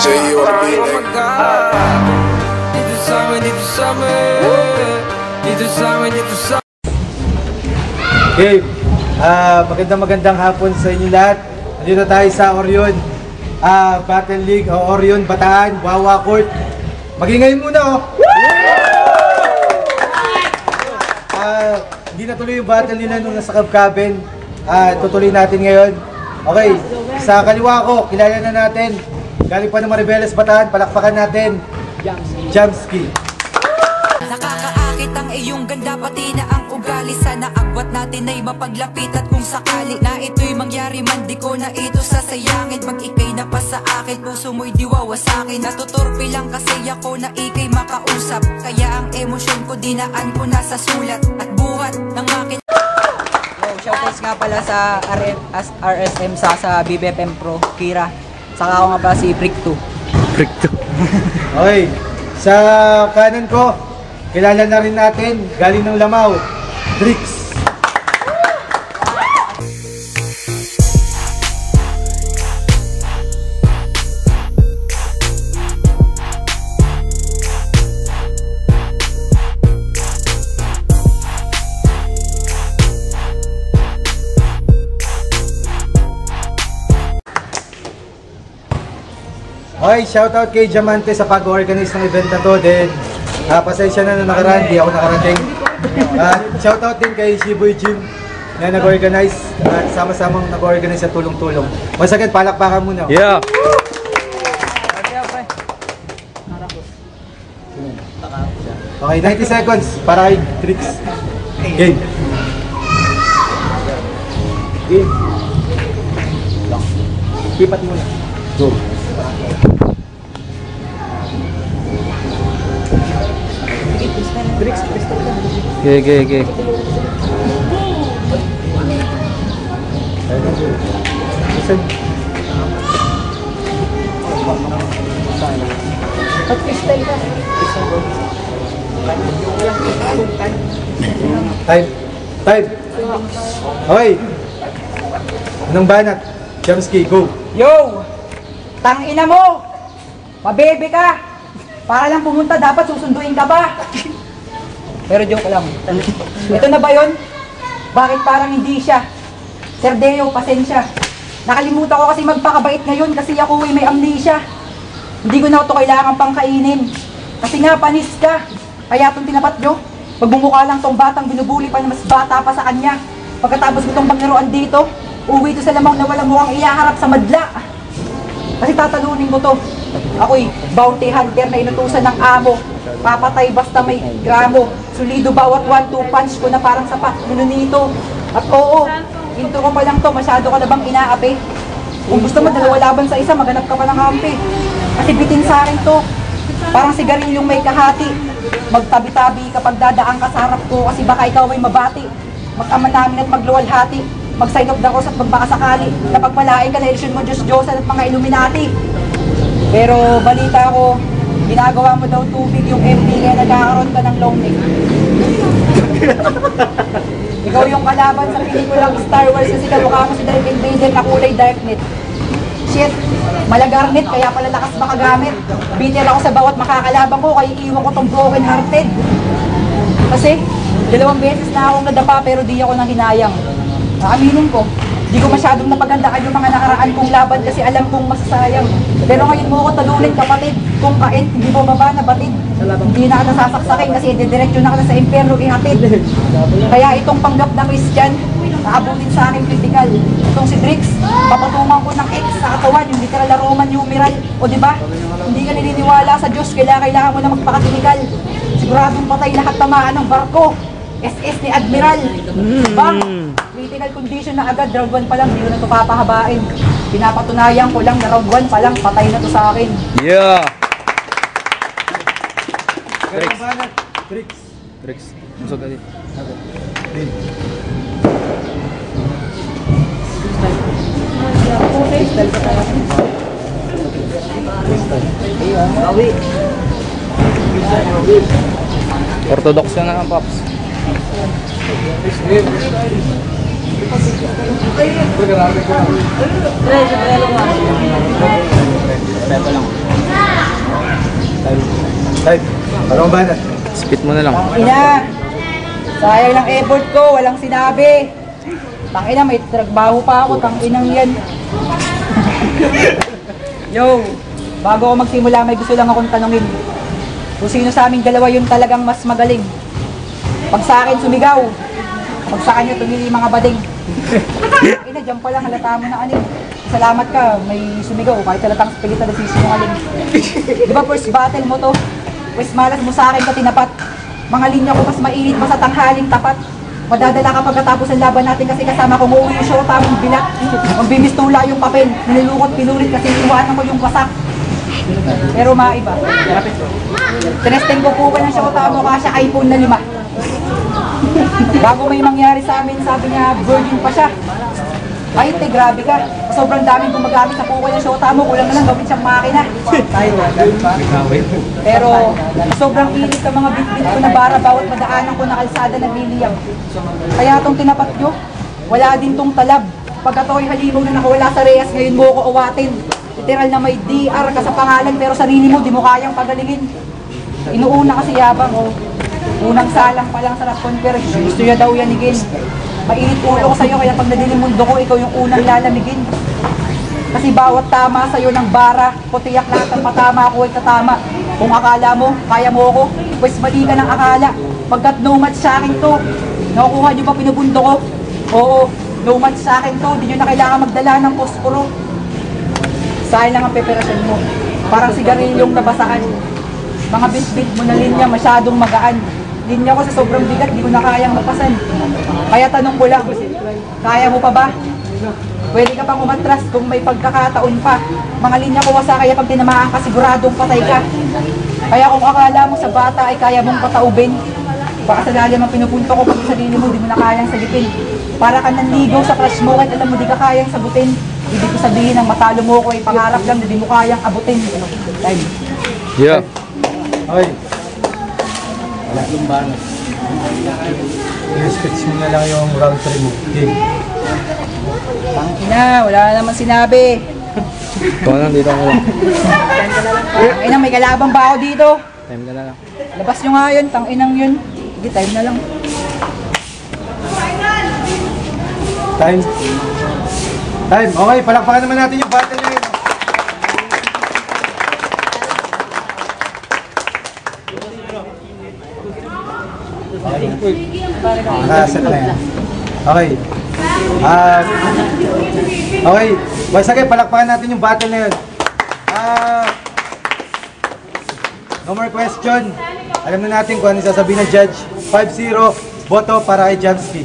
JE on the beat, nigga. Dito sa amin, dito sa amin Dito sa amin, dito sa Okay, ah magandang magandang hapon sa inyo lahat. Nandito tayo sa Orion ah Battle League o Orion Bataan, Wawa Court. Magingay muna oh. Ah, hindi na tuloy yung battle nila nung nasa Kabkaben. Ah, tutuloy natin ngayon. Okay, sa kaliwa ko, kilala na natin. Galing pa ng Maribeles Bataan, palakpakan natin. Jamski. Nakakaakit ang iyong ganda pati na ang ugali Sana agwat natin ay mapaglapit at kung sakali Na ito'y mangyari man di ko na ito sasayangin Pag ikay na pa sa akin puso mo'y diwawa sa'kin Natutorpe lang kasi ako na ikay makausap Kaya ang emosyon ko dinaan ko na sa sulat At buhat ng akin Yo, shoutouts nga pala sa RM, as RSM sa sa BBFM Pro, Kira. Saka ako nga pala si Prick 2. Okay, sa kanan ko, kilala na rin natin, galing ng Lamaw, Drix. Okay, shoutout kay Diamante sa pag-organize ng event na to. Then, ah, pasensya na na nakaraan, di ako nakarating. At shoutout din kay Shiboy Jim na nag-organize at sama-samang nag-organize sa tulong-tulong. Once again, palakpakan muna. Yeah. Okay, 90 seconds para kay Trix. Game. Game. Kipat muna. Go. Okay, okay, okay. Listen. Time. Time. Okay. Anong banat? Jamski, go. Yo! Tang ina mo! Mabebe ka! Para lang pumunta, dapat susunduin ka ba? Pero joke lang. Ito na ba yun? Bakit parang hindi siya? Sir Deo, pasensya. Nakalimutan ko kasi magpakabait ngayon kasi ako ay may amnesia. Hindi ko na ito kailangan pang kainin. Kasi nga, panis ka. Kaya itong tinapat nyo, magbumukha lang tong batang binubuli pa na mas bata pa sa kanya. Pagkatapos ko itong panglaruan dito, uwi to sa lamang na walang mukhang iyaharap sa madla. Kasi tatalunin ko to. Ako'y bounty hunter na inutusan ng amo. Papatay basta may gramo. Sulido bawat one-two punch ko na parang sapat. Minunito. At oo, into ko pa lang to. Masyado ka na bang inaapi? Kung gusto mo dalawa laban sa isa, maganap ka pa ng kampi. Kasi bitin sa akin to. Parang sigarilyong may kahati. Magtabi-tabi kapag dadaan ka sa harap ko kasi baka ikaw ay mabati. Mag-ama namin at magluwalhati. Mag-sign of the cross at magbakasakali. Na pagpalain ka na ilusyon mo Diyos Diyosan at mga Illuminati. Pero balita ko, ginagawa mo daw tubig yung FB kaya nagkakaroon ka ng long neck. Ikaw yung kalaban sa pelikulang Star Wars kasi kamukha mo si Darth Vader na kulay darknet. Shit, malagarnet kaya pala lakas makagamit. Bitter ako sa bawat makakalaban ko kaya iiwan ko tong broken hearted. Kasi, dalawang beses na akong nadapa pero di ako nang hinayang. Aaminin ko, di ko masyadong napagandaan yung mga nakaraan kong laban kasi alam kong masasayang. Pero ngayon mo ako talunin kapatid, kung kain, hindi mo baba na batid. Hindi na ka nasasaksakin kasi didiretso na ka na sa impyerno ihatid. Kaya itong panggap na Christian, naabutin sa akin critical. Itong si Drix, papatungan ko ng X sa katawan, yung literal na Roman numeral. O di ba? Hindi ka naniniwala sa Diyos, kailangan, kailangan mo na magpakatinikal. Siguradong patay lahat tamaan ng barko. SS ni Admiral. Bang! Critical condition na agad, round 1 pa lang, hindi ko na ito papahabain. Pinapatunayan ko lang na round 1 pa lang, patay na to sa akin. Yeah. Drix. Rex. Usog tadi. Game. Awi. Orthodox yan na, Pops. Time. Parang ba na? Spit mo na lang. Ina, sayang lang effort ko, walang sinabi. Tangina, may trabaho pa ako, tanginang yan. Yo, bago ako magsimula, may gusto lang akong tanungin. Kung sino sa aming dalawa yung talagang mas magaling. Pag sa akin sumigaw, pag sa kanya tumili mga bading. Ina, dyan pa lang, halata mo na ano. eh. Salamat ka, may sumigaw, kahit halatang spilita na sisinungaling. Di ba first battle mo to? Pwes malas mo sa akin ka tinapat. Mga linya ko mas mainit pa sa tanghaling tapat. Madadala ka pagkatapos ng laban natin kasi kasama kong uuwi yung show tamang bilat. Magbibistula yung papel, nilulukot pinulit kasi iwanan ko yung wasak. Pero maiba. Tinesting ko po ka ng show tamo kasya iPhone na lima. Bago may mangyari sa amin, sabi niya, virgin pa siya. Ay, te, grabe ka. Sobrang daming gumagamit sa kuko ng shota mo. Kulang na lang gawin siyang makina. Pero sobrang init ng mga bitbit ko na bara bawat madaanan ko na kalsada na liliyang. Kaya tong tinapat nyo, wala din tong talab. Pagka to'y halimaw na nakawala sa reyes, ngayon mo ko awatin. Literal na may DR ka sa pangalan pero sarili mo di mo kayang pagalingin. Inuuna kasi yabang oh. Unang salang pa lang sa rap conference, gusto niya daw yanigin. Mainit ulo ko sa'yo kaya pag nadilim mundo ko, ikaw yung unang lalamigin. Kasi bawat tama sa'yo ng bara, putiyak lahat ng patama ako ay tatama. Kung akala mo, kaya mo ako, pues mali ka ng akala. Pagkat no match sa akin to, nakukuha niyo ba pinubundo ko? Oo, no match sa akin to, di niyo na kailangan magdala ng posporo. Sayang lang ang preparasyon mo. Parang sigarilyong nabasaan. Mga bit-bit mo na linya, masyadong magaan. Linya ko sa sobrang bigat, di ko na kayang mapasan. Kaya tanong ko lang, kaya mo pa ba? Pwede ka pang umatras kung may pagkakataon pa. Mga linya ko wasa kaya pag tinamaan ka, siguradong patay ka. Kaya kung akala mo sa bata ay kaya mong pataubin, baka sa lalim ang pinupunto ko pag sa sarili mo, di mo na kayang sagipin. Para ka nanligaw sa crush mo at alam mo di ka kayang sagutin. Ibig ko sabihin ang matalo mo ko ay pangarap lang na di mo kayang abutin. Time. Yeah. Wala. I-sketch mo na lang yung round 3 mo. Game. Tangina, wala naman sinabi. Ito lang, dito ako lang. Tangina, may kalabang ba ako dito? Time ka na lang. Labas nyo nga yun, tanginang yun. Hindi, time na lang. Time. Time. Okay, palakpakan naman natin yung battle Nakaset na yan. Okay. Ah, okay. Once again, palakpakan natin yung battle na yun. Ah, no more question. Alam na natin kung ano sasabihin ng judge. 5-0, boto para kay Jamski.